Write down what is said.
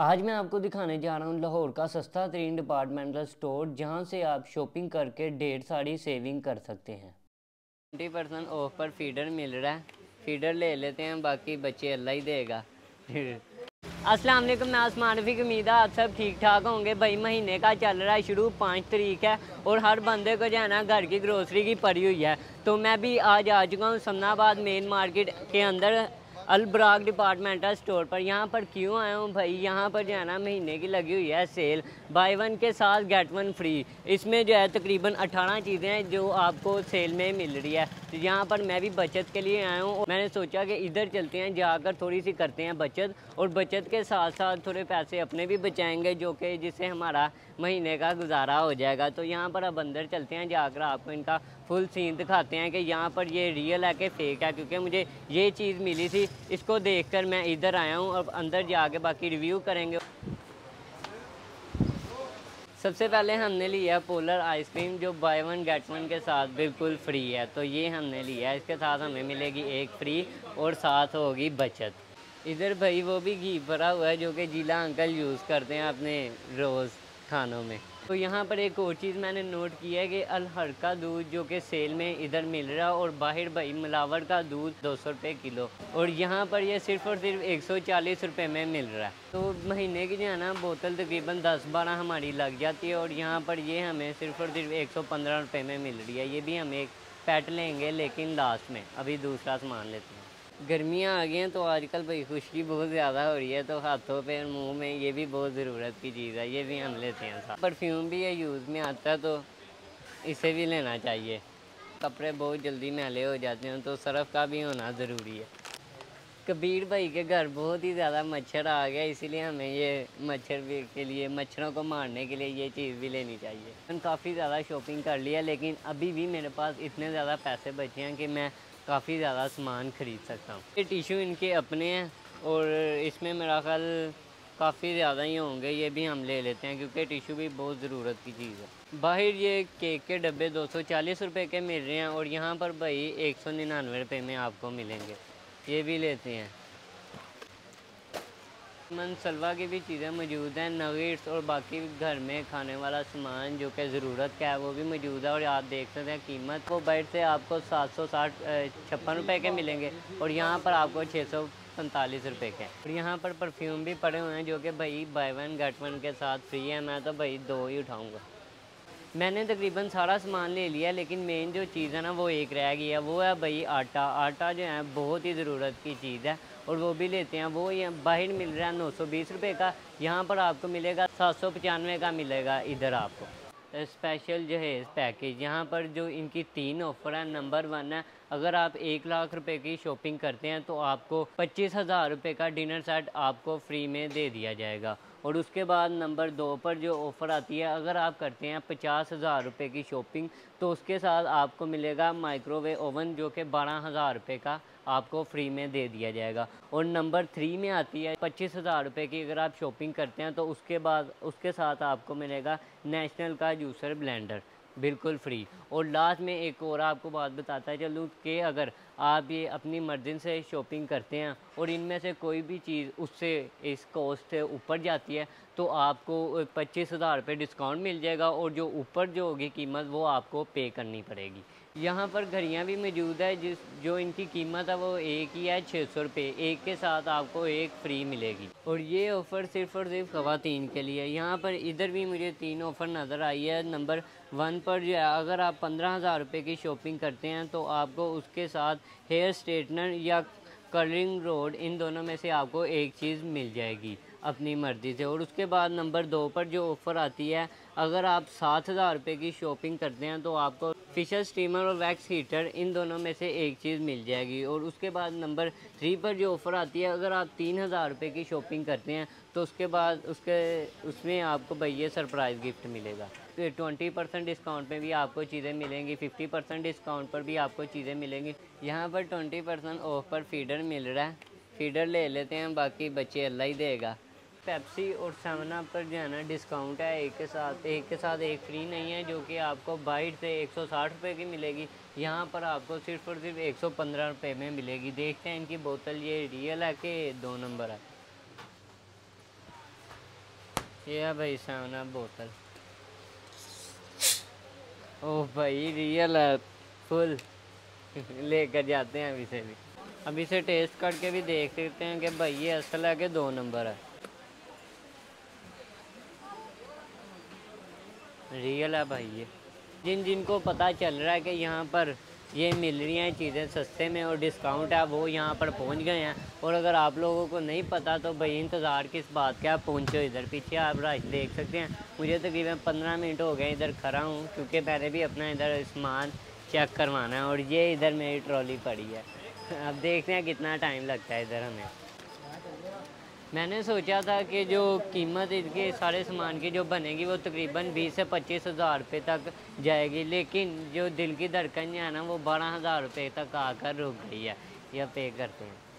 आज मैं आपको दिखाने जा रहा हूँ लाहौर का सस्ता तरीन डिपार्टमेंटल स्टोर जहाँ से आप शॉपिंग करके डेढ़ साड़ी सेविंग कर सकते हैं। ट्वेंटी परसेंट ऑफ़ पर फीडर मिल रहा है। फीडर ले लेते हैं, बाकी बच्चे अल्लाह ही देगा। अस्सलाम वालेकुम, मैं आसमान रफीक, उम्मीद है आप सब ठीक ठाक होंगे। भाई, महीने का चल रहा है, शुरू पाँच तरीक है और हर बंदे को जो है ना, घर की ग्रोसरी की पड़ी हुई है। तो मैं भी आज आ चुका हूँ समनाबाद मेन मार्केट के अंदर। अलबराग डिपार्टमेंटल स्टोर पर। यहाँ पर क्यों आया हूँ भाई? यहाँ पर जो है ना, महीने की लगी हुई है सेल बाई वन के साथ गेट वन फ्री इसमें जो है तकरीबन 18 चीज़ें हैं जो आपको सेल में मिल रही है। तो यहाँ पर मैं भी बचत के लिए आया हूँ मैंने सोचा कि इधर चलते हैं, जाकर थोड़ी सी करते हैं बचत और बचत के साथ साथ थोड़े पैसे अपने भी बचाएँगे जो कि जिससे हमारा महीने का गुजारा हो जाएगा। तो यहाँ पर अब अंदर चलते हैं, जाकर आपको इनका फुल सीन दिखाते हैं कि यहाँ पर ये रियल है कि फ़ेक है। क्योंकि मुझे ये चीज़ मिली थी, इसको देखकर मैं इधर आया हूँ और अंदर जाके बाकी रिव्यू करेंगे। सबसे पहले हमने लिया पोलर आइसक्रीम जो बाय वन गेट वन के साथ बिल्कुल फ्री है। तो ये हमने लिया इसके साथ हमें मिलेगी एक फ्री और साथ होगी बचत। इधर भाई, वो भी घी भरा हुआ है, जो कि जिला अंकल यूज़ करते हैं अपने रोज़ खानों में। तो यहाँ पर एक और चीज़ मैंने नोट किया है कि अलहर का दूध जो कि सेल में इधर मिल रहा और बाहर भाई मिलावट का दूध दो सौ रुपये किलो। और यहाँ पर ये सिर्फ़ और सिर्फ़ एक सौ चालीस रुपये में मिल रहा है। तो महीने की जो है ना, बोतल तकरीबन दस बारह हमारी लग जाती है और यहाँ पर ये हमें सिर्फ़ और सिर्फ़ एक सौ पंद्रह रुपये में मिल रही है। ये भी हम एक पैट लेंगे लेकिन लास्ट में, अभी दूसरा सामान लेते हैं। गर्मियाँ आ गई हैं तो आजकल भाई खुशकी बहुत ज़्यादा हो रही है तो हाथों पे मुँह में ये भी बहुत ज़रूरत की चीज़ है, ये भी हम लेते हैं साथ। परफ्यूम भी है, यूज़ में आता है तो इसे भी लेना चाहिए। कपड़े बहुत जल्दी मैले हो जाते हैं तो सरफ़ का भी होना ज़रूरी है। कबीर भाई के घर बहुत ही ज़्यादा मच्छर आ गया, इसीलिए हमें ये मच्छर के लिए, मच्छरों को मारने के लिए ये चीज़ भी लेनी चाहिए। हम काफ़ी ज़्यादा शॉपिंग कर लिया, लेकिन अभी भी मेरे पास इतने ज़्यादा पैसे बचे हैं कि मैं काफ़ी ज़्यादा सामान ख़रीद सकता हूँ। ये टिशू इनके अपने हैं और इसमें मेरा ख्याल काफ़ी ज़्यादा ही होंगे, ये भी हम ले लेते हैं क्योंकि टिशू भी बहुत ज़रूरत की चीज़ है। बाहर ये केक के डब्बे दो सौ चालीस रुपये के मिल रहे हैं और यहाँ पर भाई एक सौ निन्यानवे रुपये में आपको मिलेंगे। ये भी लेते हैं। मनसलवा की भी चीज़ें मौजूद हैं नगेट्स और बाकी घर में खाने वाला सामान जो कि ज़रूरत का है, वो भी मौजूद है और आप देख सकते हैं कीमत। वो बैठ से आपको सात सौ साठ छप्पन रुपये के मिलेंगे और यहाँ पर आपको छः सौ पैंतालीस रुपये के। और यहाँ पर परफ्यूम भी पड़े हुए हैं जो कि भाई बाई वन गेट वन के साथ फ्री है, मैं तो भाई दो ही उठाऊँगा। मैंने तकरीबन सारा सामान ले लिया, लेकिन मेन जो चीज़ है ना, वो एक रह गई है। वो है भाई आटा। आटा जो है, बहुत ही ज़रूरत की चीज़ है, और वो भी लेते हैं। वो यहाँ बाहर मिल रहा है नौ सौ बीस रुपये का। यहाँ पर आपको मिलेगा, सात सौ पचानवे का मिलेगा इधर आपको। स्पेशल जो है पैकेज। यहाँ पर जो इनकी तीन ऑफ़र है, नंबर वन है अगर आप एक लाख रुपए की शॉपिंग करते हैं तो आपको पच्चीस हज़ार रुपये का डिनर सेट आपको फ्री में दे दिया जाएगा। और उसके बाद नंबर दो पर जो ऑफ़र आती है, अगर आप करते हैं पचास हज़ार रुपये की शॉपिंग तो उसके साथ आपको मिलेगा माइक्रोवेव ओवन, जो कि बारह हज़ार रुपये का आपको फ्री में दे दिया जाएगा। और नंबर थ्री में आती है पच्चीस हज़ार रुपये की, अगर आप शॉपिंग करते हैं तो उसके बाद, उसके साथ आपको मिलेगा नेशनल का जूसर ब्लेंडर। बिल्कुल फ्री। और लास्ट में एक और आपको बात बताता चलूँ कि अगर आप ये अपनी मर्ज़ी से शॉपिंग करते हैं और इनमें से कोई भी चीज़ उससे, इस कॉस्ट से ऊपर जाती है तो आपको पच्चीस हज़ार रुपये डिस्काउंट मिल जाएगा और जो ऊपर जो होगी कीमत वो आपको पे करनी पड़ेगी। यहाँ पर घड़ियाँ भी मौजूद है, जिस, जो इनकी कीमत है वो एक ही है, छः सौ रुपये। एक के साथ आपको एक फ्री मिलेगी। और ये ऑफ़र सिर्फ़ और सिर्फ़ ख़वातीन के लिए यहाँ पर इधर भी मुझे तीन ऑफ़र नज़र आई है। नंबर वन पर जो है, अगर आप पंद्रह हज़ार रुपये की शॉपिंग करते हैं तो आपको उसके साथ हेयर स्ट्रेटनर या कलरिंग रोड, इन दोनों में से आपको एक चीज़ मिल जाएगी अपनी मर्ज़ी से। और उसके बाद नंबर दो पर जो ऑफ़र आती है, अगर आप सात हज़ार रुपये की शॉपिंग करते हैं तो आपको फिशर स्टीमर और वैक्स हीटर, इन दोनों में से एक चीज़ मिल जाएगी। और उसके बाद नंबर थ्री पर जो ऑफ़र आती है, अगर आप तीन हज़ार रुपये की शॉपिंग करते हैं तो उसके बाद उसके, उसमें आपको भैया सरप्राइज़ गिफ्ट मिलेगा। तो ट्वेंटी परसेंट डिस्काउंट में भी आपको चीज़ें मिलेंगी, फिफ्टी परसेंट डिस्काउंट पर भी आपको चीज़ें मिलेंगी। यहाँ पर ट्वेंटी परसेंट ऑफ़ पर फीडर मिल रहा है। फीडर ले लेते हैं, बाकी बच्चे अल्लाह ही देगा। पेप्सी और सेवन पर जो है ना, डिस्काउंट है एक के साथ, एक के साथ एक फ्री नहीं है, जो कि आपको बाइट से एक सौ साठ रुपये की मिलेगी। यहाँ पर आपको सिर्फ़ और सिर्फ़ एक सौ पंद्रह रुपये में मिलेगी। देखते हैं इनकी बोतल ये रियल है कि दो नंबर है। ये है भाई सामना बोतल। ओह भाई रियल है फुल लेकर जाते हैं अभी से भी। अभी से टेस्ट करके भी देख सकते हैं कि भाई ये असल है कि दो नंबर है। रियल है भाई ये। जिन जिनको पता चल रहा है कि यहाँ पर ये मिल रही हैं चीज़ें सस्ते में और डिस्काउंट है, वो यहाँ पर पहुँच गए हैं। और अगर आप लोगों को नहीं पता तो भाई इंतज़ार किस बात का, आप पहुँचो इधर पीछे, आप राश देख सकते हैं। मुझे तकरीबन पंद्रह मिनट हो गए इधर खड़ा हूँ, क्योंकि मैंने भी अपना इधर सामान चेक करवाना है और ये इधर मेरी ट्रॉली पड़ी है। अब देखते हैं कितना टाइम लगता है इधर हमें। मैंने सोचा था कि जो कीमत इसके सारे सामान की जो बनेगी, वो तकरीबन बीस से पच्चीस हज़ार रुपये तक जाएगी। लेकिन जो दिल की धड़कन है ना, वो बारह हज़ार रुपये तक आकर रुक गई है। या पे करते हैं।